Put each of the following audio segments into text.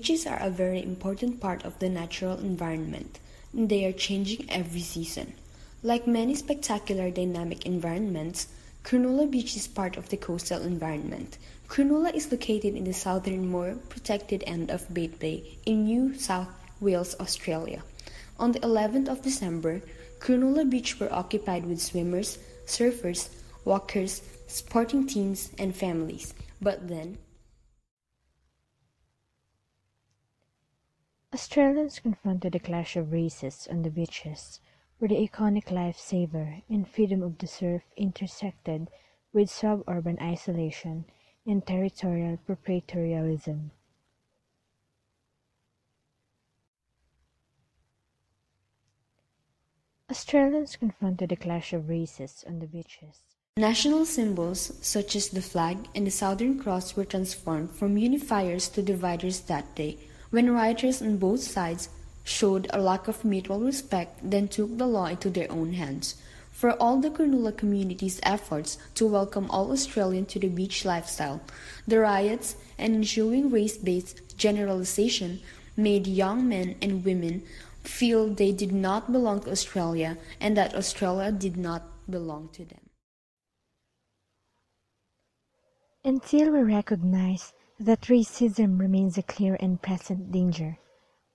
Beaches are a very important part of the natural environment, and they are changing every season. Like many spectacular dynamic environments, Cronulla Beach is part of the coastal environment. Cronulla is located in the southern, more protected end of Bate Bay in New South Wales, Australia. On the 11th of December, Cronulla Beach were occupied with swimmers, surfers, walkers, sporting teams, and families. But then, Australians confronted a clash of races on the beaches, where the iconic lifesaver and freedom of the surf intersected with suburban isolation and territorial proprietarialism. Australians confronted a clash of races on the beaches. National symbols such as the flag and the Southern Cross were transformed from unifiers to dividers that day, when rioters on both sides showed a lack of mutual respect, then took the law into their own hands. For all the Cronulla community's efforts to welcome all Australians to the beach lifestyle, the riots and ensuing race-based generalization made young men and women feel they did not belong to Australia and that Australia did not belong to them. Until we recognize that racism remains a clear and present danger,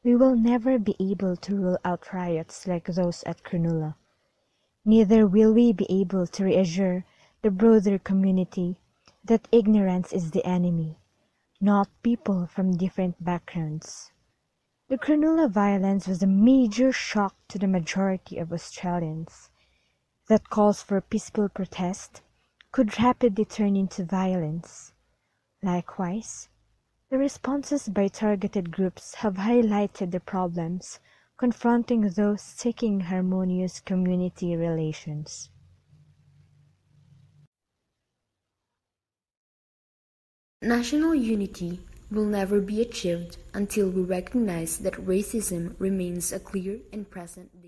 we will never be able to rule out riots like those at Cronulla. Neither will we be able to reassure the broader community that ignorance is the enemy, not people from different backgrounds. The Cronulla violence was a major shock to the majority of Australians. That calls for peaceful protest could rapidly turn into violence. Likewise, the responses by targeted groups have highlighted the problems confronting those seeking harmonious community relations. National unity will never be achieved until we recognize that racism remains a clear and present.